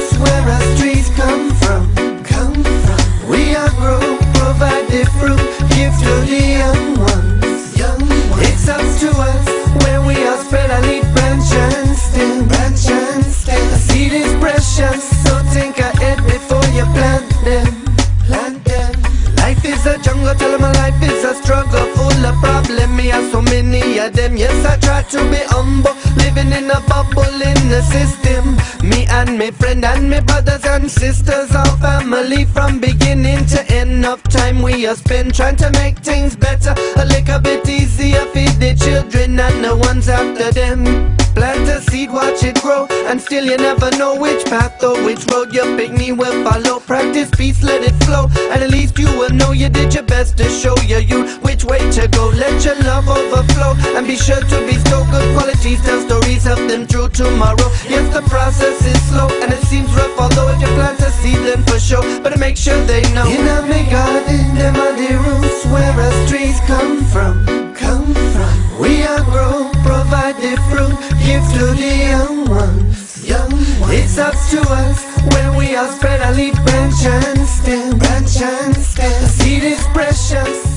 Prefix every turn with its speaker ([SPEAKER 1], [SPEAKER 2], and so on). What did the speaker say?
[SPEAKER 1] That's where our trees come from. Come from. We are grow, provide the fruit, give to the young ones. Young ones. It's up to us when we are spread. our need branches. and stem, branch and seed is precious, so think ahead before you plant them. Plant them. Life is a jungle, tell my life is a struggle full of problems. Me have so many of them. Yes, I try to be humble, living in a bubble in the system and me friend and me brothers and sisters, our family from beginning to end of time we are spend trying to make things better, a little bit easier for the children and the ones after them. Plant a seed, watch it grow, and still you never know which path or which road your picnic will follow. Practice peace, let it flow, and at least you will know you did your best to show your youth which way to go. Let your love overflow, and be sure to bestow good qualities. Tell stories, help them through tomorrow. Yes, the process is slow and it seems rough Although if your plans succeed then for sure. Better make sure they know. In my garden, in my dear roots Where us trees come from, come from. We are grown, provide the fruit Give to the young ones, young ones. It's up to us when we are spread I leave branch and stem, branch and stem. The seed is precious.